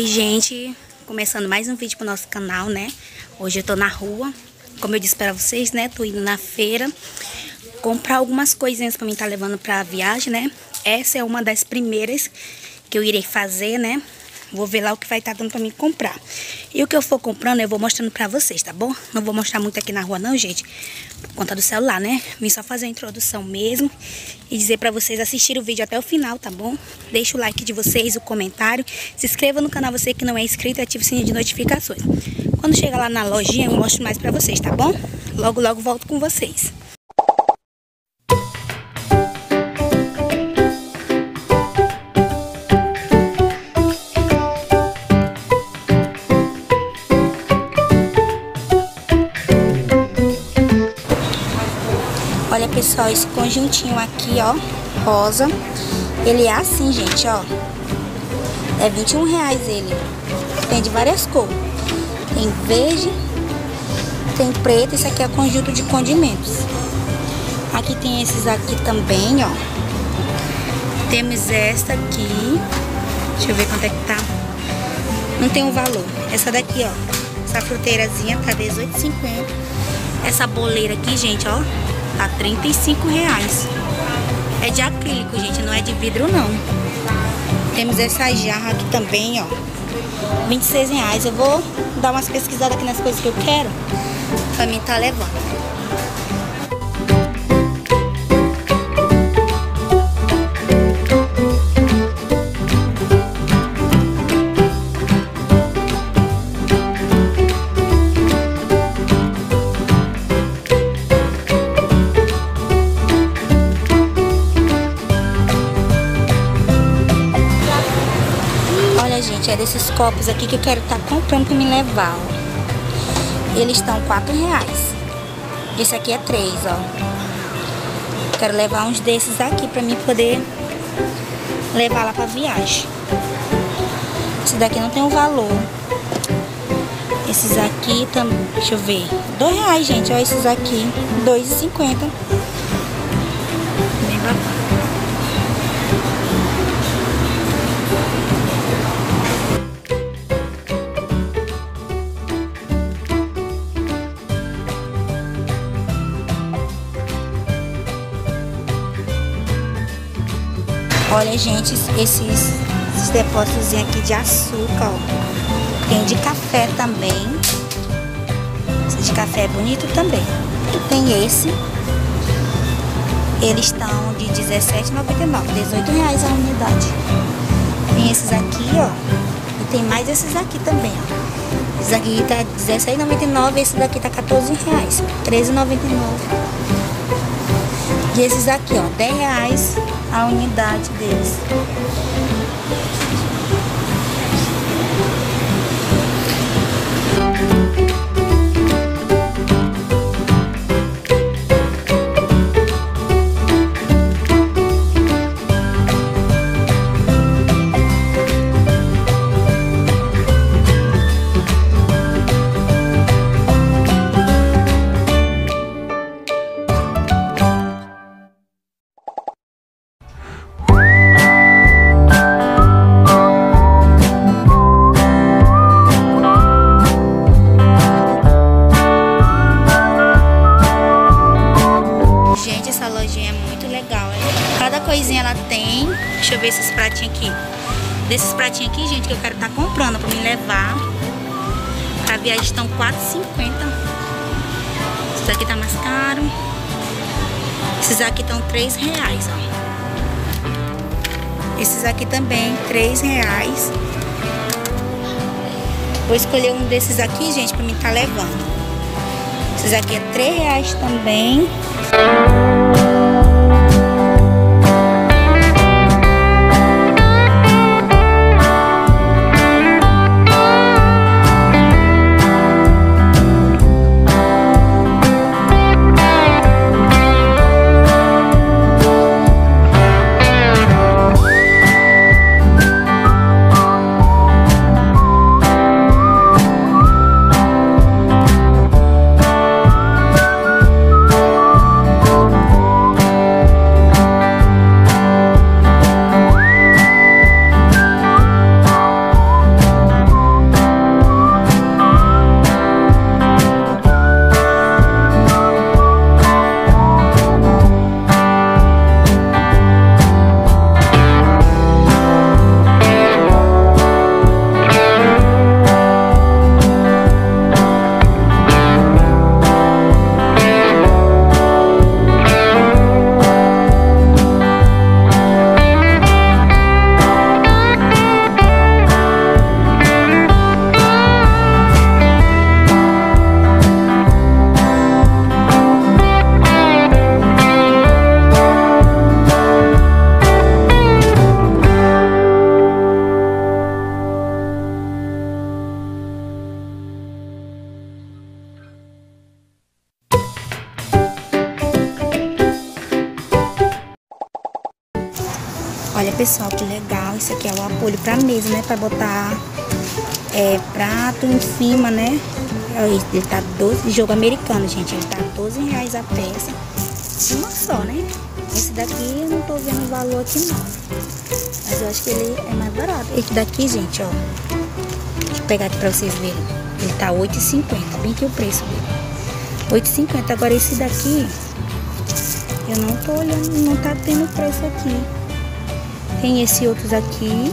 Oi, gente! Começando mais um vídeo pro nosso canal, né? Hoje eu tô na rua, como eu disse pra vocês, né? Tô indo na feira comprar algumas coisinhas pra mim tá levando pra viagem, né? Essa é uma das primeiras que eu irei fazer, né? Vou ver lá o que vai estar tá dando pra mim comprar. E o que eu for comprando, eu vou mostrando pra vocês, tá bom? Não vou mostrar muito aqui na rua não, gente. Por conta do celular, né? Vim só fazer a introdução mesmo. E dizer pra vocês assistirem o vídeo até o final, tá bom? Deixa o like de vocês, o comentário. Se inscreva no canal você que não é inscrito e ative o sininho de notificações. Quando chegar lá na lojinha, eu mostro mais pra vocês, tá bom? Logo, logo volto com vocês. Pessoal, esse conjuntinho aqui, ó, rosa. Ele é assim, gente, ó. É 21 reais ele. Tem de várias cores. Tem verde, tem preto. Esse aqui é conjunto de condimentos. Aqui tem esses aqui também, ó. Temos esta aqui. Deixa eu ver quanto é que tá. Não tem um valor. Essa daqui, ó. Essa fruteirazinha tá R$18,50. Essa boleira aqui, gente, ó tá 35 reais. É de acrílico, gente, não é de vidro não. Temos essa jarra aqui também, ó. 26 reais. Eu vou dar umas pesquisadas aqui nas coisas que eu quero. Pra mim tá levando. É desses copos aqui que eu quero estar tá comprando para me levar, ó. Eles estão quatro reais. Esse aqui é três, ó. Quero levar uns desses aqui para mim poder levar lá para viagem. Esse daqui não tem um valor. Esses aqui também, deixa eu ver. Dois reais, gente, ó, esses aqui. Dois e cinquenta. Gente, esses, esses depósitos aqui de açúcar, ó. Tem de café também. Esse de café é bonito também. E tem esse. Eles estão de R$17,99, 18 reais a unidade. Tem esses aqui, ó. E tem mais esses aqui também, ó. Esse aqui tá R$17,99, esse daqui tá 14 reais, 13,99. E esses aqui, ó, 10 reais a unidade deles. Tem. Deixa eu ver esses pratinhos aqui. Desses pratinhos aqui, gente, que eu quero estar tá comprando pra me levar. Pra viagem estão R$4,50. Esses aqui tá mais caro. Esses aqui estão R$3,00, ó. Esses aqui também, R$3,00. Vou escolher um desses aqui, gente, pra estar tá levando. Esses aqui é R$3,00 também. Olha, pessoal, que legal. Isso aqui é o apoio pra mesa, né? Pra botar é, prato em cima, né? Ele tá 12, jogo americano, gente. Ele tá 12 reais a peça. Uma só, né? Esse daqui eu não tô vendo o valor aqui não. Mas eu acho que ele é mais barato. Esse daqui, gente, ó. Deixa eu pegar aqui pra vocês verem. Ele tá 8,50. Bem que o preço dele. 8,50. Agora esse daqui, eu não tô olhando, não tá tendo preço aqui. Tem esse outros aqui.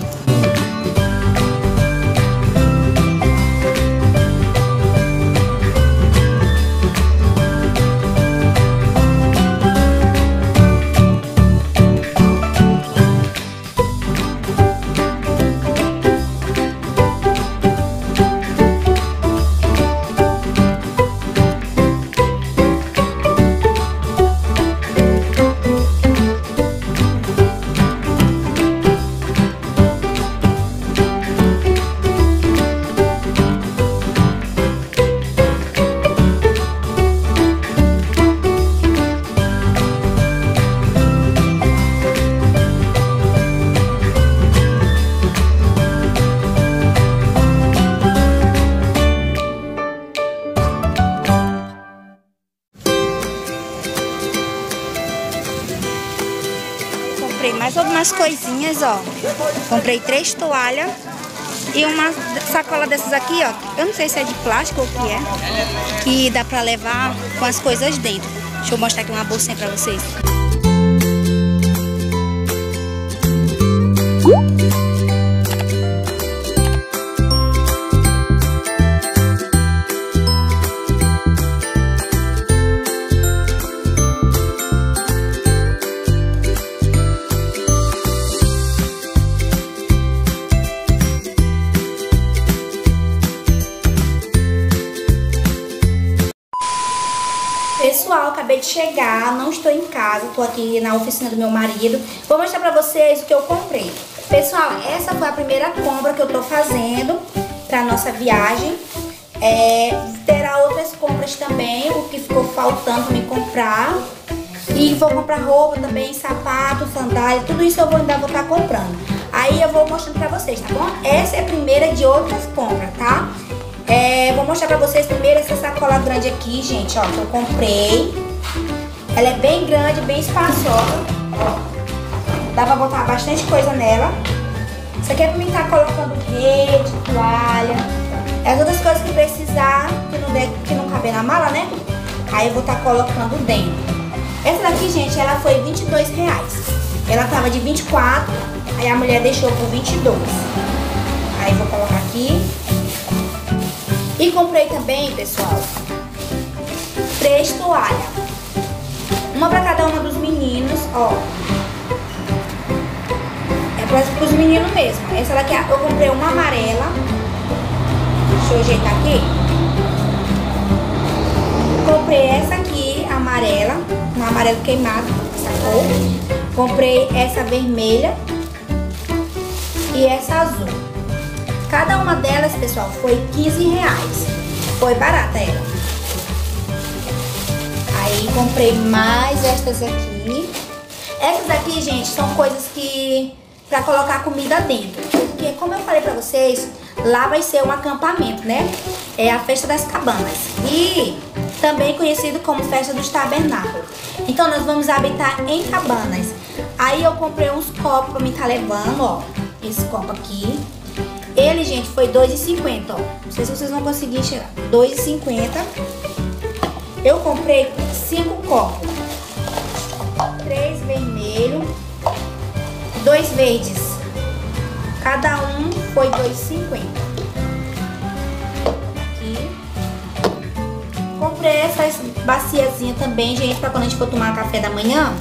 Algumas coisinhas, ó. Comprei três toalhas e uma sacola dessas aqui, ó. Eu não sei se é de plástico ou o que é. Que dá pra levar com as coisas dentro. Deixa eu mostrar aqui uma bolsinha pra vocês. Chegar, não estou em casa, estou aqui na oficina do meu marido. Vou mostrar pra vocês o que eu comprei. Pessoal, essa foi a primeira compra que eu tô fazendo pra nossa viagem. É, terá outras compras também, o que ficou faltando me comprar. E vou comprar roupa também, sapato, sandália, tudo isso eu vou, ainda vou estar tá comprando. Aí eu vou mostrando pra vocês, tá bom? Essa é a primeira de outras compras, tá? É, vou mostrar pra vocês primeiro essa sacola grande aqui, gente, ó, que eu comprei. Ela é bem grande, bem espaçosa, ó. Dá pra botar bastante coisa nela. Isso aqui é pra mim estar tá colocando rede, toalha, as outras coisas que precisar, que não, der, que não caber na mala, né? Aí eu vou estar tá colocando dentro. Essa daqui, gente, ela foi 22 reais. Ela tava de 24, aí a mulher deixou por 22. Aí vou colocar aqui. E comprei também, pessoal, três toalhas. Uma para cada uma dos meninos, ó. É para os meninos mesmo. Essa daqui, eu comprei uma amarela. Deixa eu ajeitar aqui. Comprei essa aqui, amarela. Uma amarelo queimado, essa. Comprei essa vermelha. E essa azul. Cada uma delas, pessoal, foi 15 reais. Foi barata ela. Aí comprei mais estas aqui. Essas aqui, gente, são coisas que... Pra colocar comida dentro. Porque, como eu falei pra vocês, lá vai ser um acampamento, né? É a Festa das Cabanas. E também conhecido como Festa dos Tabernáculos. Então, nós vamos habitar em cabanas. Aí eu comprei uns copos pra me estar tá levando, ó. Esse copo aqui. Ele, gente, foi R$2,50, ó. Não sei se vocês vão conseguir enxergar. R$2,50. Eu comprei cinco copos. Três vermelhos. Dois verdes. Cada um foi R$2,50. Aqui. Comprei essas baciazinhas também, gente, pra quando a gente for tomar café da manhã.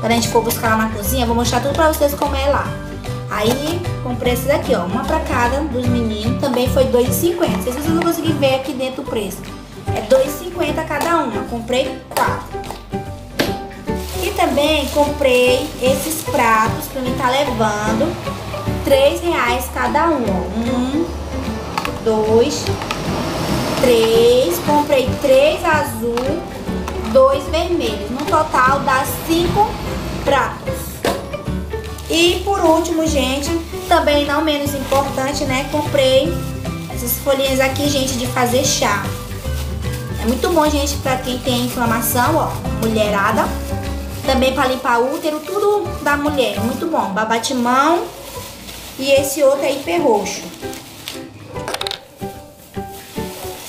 Quando a gente for buscar lá na cozinha, vou mostrar tudo pra vocês como é lá. Aí comprei esses aqui, ó, uma pra cada dos meninos, também foi R$2,50. Não sei se vocês vão conseguir ver aqui dentro o preço. É R$2,50 cada uma, comprei quatro. E também comprei esses pratos pra mim estar tá levando, R$3,00 cada um. Um, dois, três, comprei três azul, dois vermelhos. No total dá cinco pratos. E por último, gente, também não menos importante, né? Comprei essas folhinhas aqui, gente, de fazer chá. É muito bom, gente, pra quem tem inflamação, ó, mulherada. Também pra limpar útero, tudo da mulher, muito bom. Babatimão e esse outro aí, perroxo.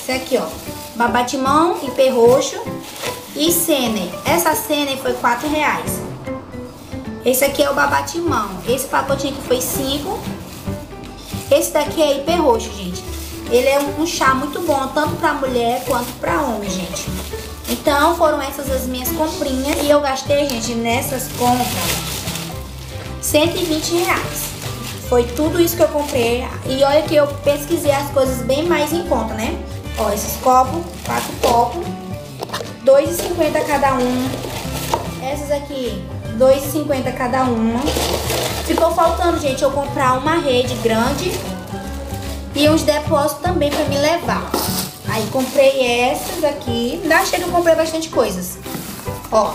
Esse aqui, ó, babatimão e perroxo e Sene. Essa Sene foi 4 reais. Esse aqui é o babatimão. Esse pacotinho aqui foi 5. Esse daqui é hiper roxo, gente. Ele é um, um chá muito bom, tanto pra mulher quanto pra homem, gente. Então, foram essas as minhas comprinhas. E eu gastei, gente, nessas compras, 120 reais. Foi tudo isso que eu comprei. E olha que eu pesquisei as coisas bem mais em conta, né? Ó, esses copos, quatro copos. 2,50 cada um. Essas aqui, 2,50 cada uma. Ficou faltando, gente, eu comprar uma rede grande e uns depósitos também pra me levar. Aí comprei essas aqui. Que eu comprei bastante coisas. Ó,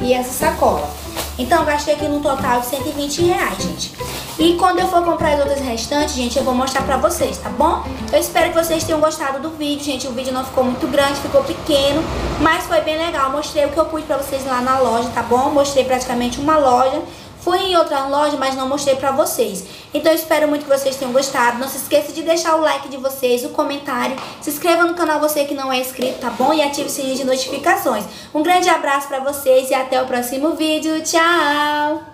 e essa sacola. Então, gastei aqui no total de 120 reais, gente. E quando eu for comprar as outras restantes, gente, eu vou mostrar pra vocês, tá bom? Eu espero que vocês tenham gostado do vídeo, gente. O vídeo não ficou muito grande, ficou pequeno, mas foi bem legal. Mostrei o que eu pude pra vocês lá na loja, tá bom? Mostrei praticamente uma loja. Fui em outra loja, mas não mostrei pra vocês. Então eu espero muito que vocês tenham gostado. Não se esqueça de deixar o like de vocês, o comentário. Se inscreva no canal você que não é inscrito, tá bom? E ative o sininho de notificações. Um grande abraço pra vocês e até o próximo vídeo. Tchau!